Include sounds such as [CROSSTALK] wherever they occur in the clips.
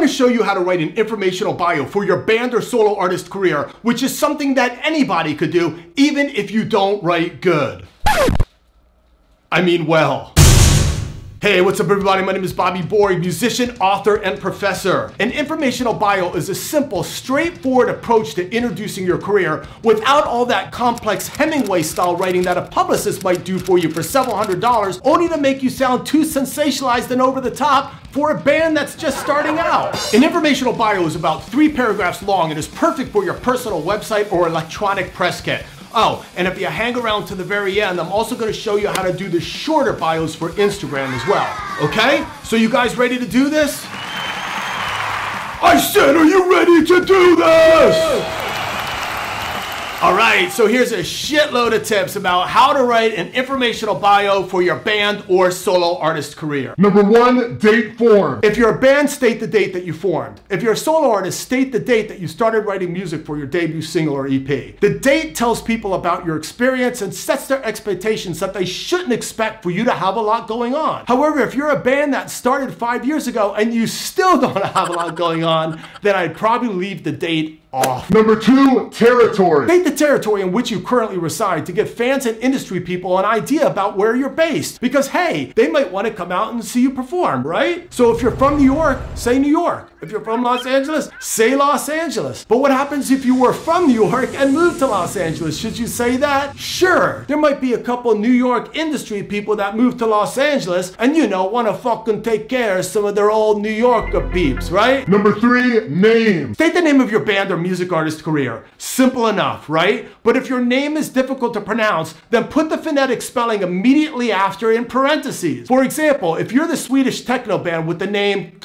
going to show you how to write an informational bio for your band or solo artist career, which is something that anybody could do, even if you don't write good. I mean well. Hey, what's up everybody? My name is Bobby Borg, musician, author, and professor. An informational bio is a simple, straightforward approach to introducing your career without all that complex Hemingway style writing that a publicist might do for you for several hundred dollars, only to make you sound too sensationalized and over the top for a band that's just starting out. An informational bio is about three paragraphs long and is perfect for your personal website or electronic press kit. Oh, and if you hang around to the very end, I'm also gonna show you how to do the shorter bios for Instagram as well. Okay? So you guys ready to do this? I said, are you ready to do this? All right, so here's a shitload of tips about how to write an informational bio for your band or solo artist career. Number one, date form. If you're a band, state the date that you formed. If you're a solo artist, state the date that you started writing music for your debut single or EP. The date tells people about your experience and sets their expectations that they shouldn't expect for you to have a lot going on. However, if you're a band that started five years ago and you still [LAUGHS] don't have a lot going on, then I'd probably leave the date off. Number two, territory. State the territory in which you currently reside to give fans and industry people an idea about where you're based. Because hey, they might want to come out and see you perform, right? So if you're from New York, say New York. If you're from Los Angeles, say Los Angeles. But what happens if you were from New York and moved to Los Angeles? Should you say that? Sure. There might be a couple New York industry people that moved to Los Angeles and you know, want to fucking take care of some of their old New Yorker peeps, right? Number three, name. State the name of your band or music artist career. Simple enough, right? But if your name is difficult to pronounce, then put the phonetic spelling immediately after in parentheses. For example, if you're the Swedish techno band with the name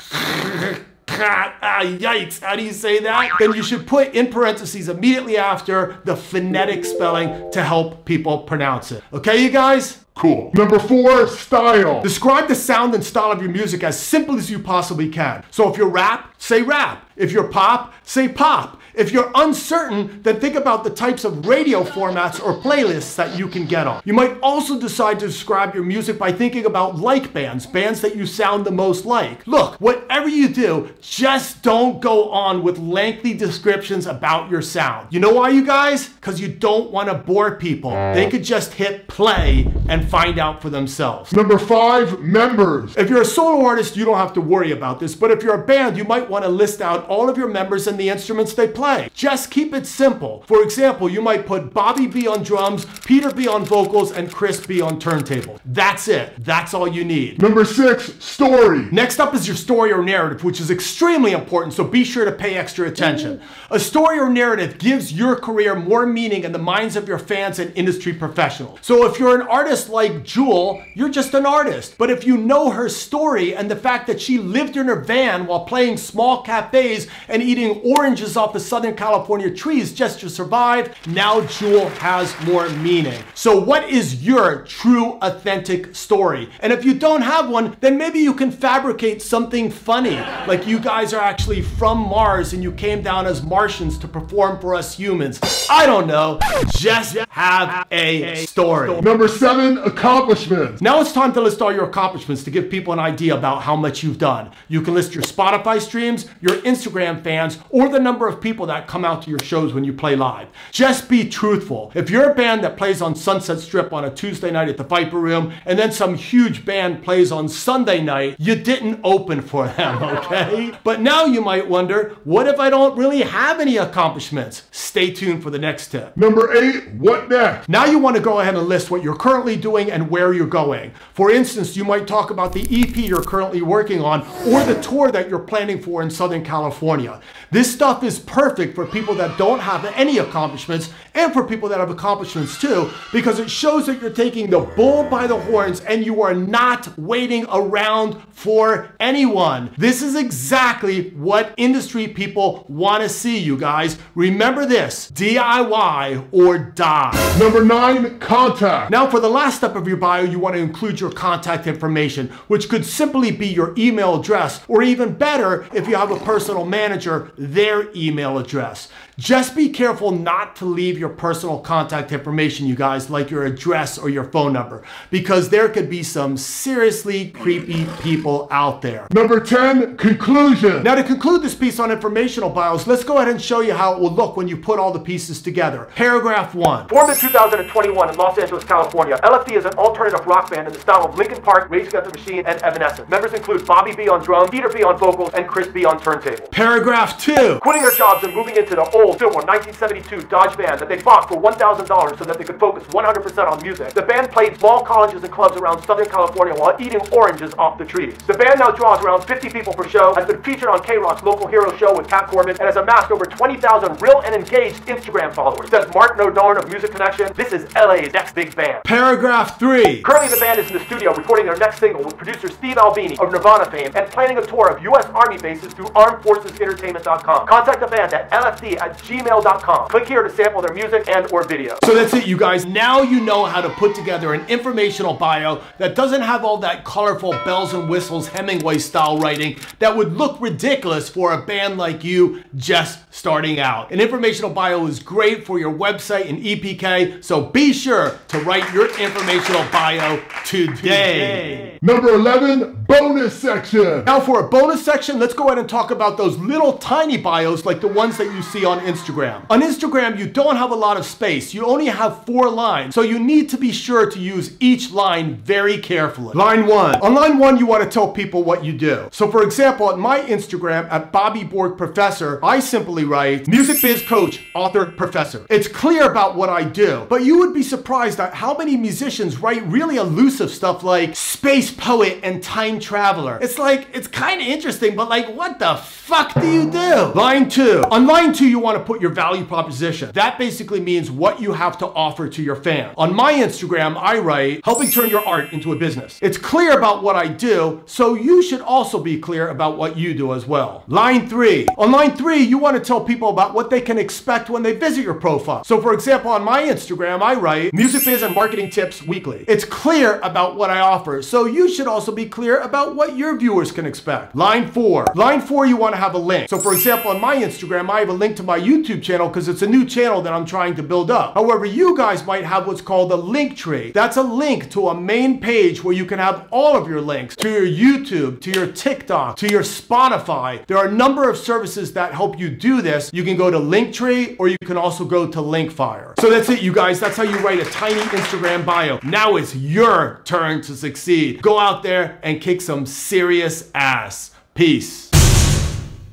ah, [LAUGHS] yikes, how do you say that? Then you should put in parentheses immediately after the phonetic spelling to help people pronounce it. Okay, you guys? Cool. Number four, style. Describe the sound and style of your music as simple as you possibly can. So if you're rap, say rap. If you're pop, say pop. If you're uncertain, then think about the types of radio formats or playlists that you can get on. You might also decide to describe your music by thinking about like bands, bands that you sound the most like. Look, whatever you do, just don't go on with lengthy descriptions about your sound. You know why, you guys? Because you don't want to bore people. They could just hit play and find out for themselves. Number five, members. If you're a solo artist, you don't have to worry about this, but if you're a band, you might want to list out all of your members and the instruments they play play. Just keep it simple. For example, you might put Bobby B on drums, Peter B on vocals, and Chris B on turntable. That's it. That's all you need. Number six, story. Next up is your story or narrative, which is extremely important, so be sure to pay extra attention. A story or narrative gives your career more meaning in the minds of your fans and industry professionals. So if you're an artist like Jewel, you're just an artist. But if you know her story and the fact that she lived in her van while playing small cafes and eating oranges off the Southern California trees just to survive, now Jewel has more meaning. So what is your true authentic story? And if you don't have one, then maybe you can fabricate something funny, like you guys are actually from Mars and you came down as Martians to perform for us humans. I don't know, just have a story. Number seven, accomplishments. Now it's time to list all your accomplishments to give people an idea about how much you've done. You can list your Spotify streams, your Instagram fans, or the number of people that come out to your shows when you play live. Just be truthful. If you're a band that plays on Sunset Strip on a Tuesday night at the Viper Room, and then some huge band plays on Sunday night, you didn't open for them, [LAUGHS] okay? but now you might wonder, what if I don't really have any accomplishments? Stay tuned for the next tip. Number eight, what next? Now you want to go ahead and list what you're currently doing and where you're going. For instance, you might talk about the EP you're currently working on or the tour that you're planning for in Southern California. This stuff is perfect for people that don't have any accomplishments and for people that have accomplishments too, because it shows that you're taking the bull by the horns and you are not waiting around for anyone. This is exactly what industry people want to see, you guys. Remember this DIY or die. Number nine, contact. Now, for the last step of your bio, you want to include your contact information, which could simply be your email address, or even better, if you have a personal manager, their email address. Just be careful not to leave your personal contact information, you guys, like your address or your phone number, because there could be some seriously creepy people out there. Number 10, conclusion. Now to conclude this piece on informational bios, let's go ahead and show you how it will look when you put all the pieces together. Paragraph one. Formed in 2021 in Los Angeles, California, LFD is an alternative rock band in the style of Linkin Park, Rage Against the Machine, and Evanescence. Members include Bobby B on drums, Peter B on vocals, and Chris B on turntable. Paragraph two. Quitting their jobs and moving into the old silver 1972 Dodge van that they bought for $1,000 so that they could focus 100% on music. The band played small colleges and clubs around Southern California while eating oranges off the trees. The band now draws around 50 people per show, has been featured on K-Rock's local hero show with Pat Corbin, and has amassed over 20,000 real and engaged Instagram followers. Says Mark Nodorn of Music Connection, this is LA's next big band. Paragraph three. Currently, the band is in the studio recording their next single with producer Steve Albini of Nirvana fame and planning a tour of U.S. Army bases through ArmedForcesEntertainment.com. Contact the band at lfd at gmail.com. Click here to sample their music and or video. So that's it, you guys. Now you know how to put together an informational bio that doesn't have all that colorful bells and whistles Hemingway style writing that would look ridiculous for a band like you just starting out. An informational bio is great for your website and EPK, so be sure to write your informational bio today. Number 11, bonus section. Now for a bonus section, let's go ahead and talk about those little tiny bios like the ones that you see on Instagram. On Instagram, you don't have a lot of space. You only have four lines, so you need to be sure to use each line very carefully. Line one. On line one, you want to tell people what you do. So for example, at my Instagram, at Bobby Borg Professor, I simply write, music biz coach, author, professor. It's clear about what I do, but you would be surprised at how many musicians write really elusive stuff like space poet and time traveler. It's like, it's kind of interesting, but like, what the fuck do you do? Line two. On line two, you want to put your value proposition. That basically means what you have to offer to your fan. On my Instagram, I write, helping turn your art into a business. It's clear about what I do, so you should also be clear about what you do as well. Line three. On line three, you want to tell people about what they can expect when they visit your profile. So for example, on my Instagram, I write music biz and marketing tips weekly. It's clear about what I offer, so you should also be clear about what your viewers can expect. Line four. Line four, you want to have a link. So for example, on my Instagram, I have a link to my YouTube channel because it's a new channel that I'm trying to build up. However, you guys might have what's called a link tree. That's a link to a main page where you can have all of your links to your YouTube, to your TikTok, to your Spotify. There are a number of services that help you do this. You can go to Linktree or you can also go to Linkfire. So that's it, you guys. That's how you write a tiny Instagram bio. Now it's your turn to succeed. Go out there and kick some serious ass. Peace.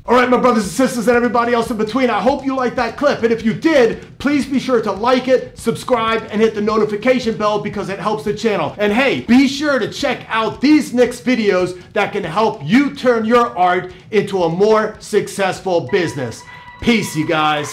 All right, my brothers and sisters and everybody else in between, I hope you liked that clip. And if you did, please be sure to like it, subscribe, and hit the notification bell because it helps the channel. And hey, be sure to check out these next videos that can help you turn your art into a more successful business. Peace, you guys.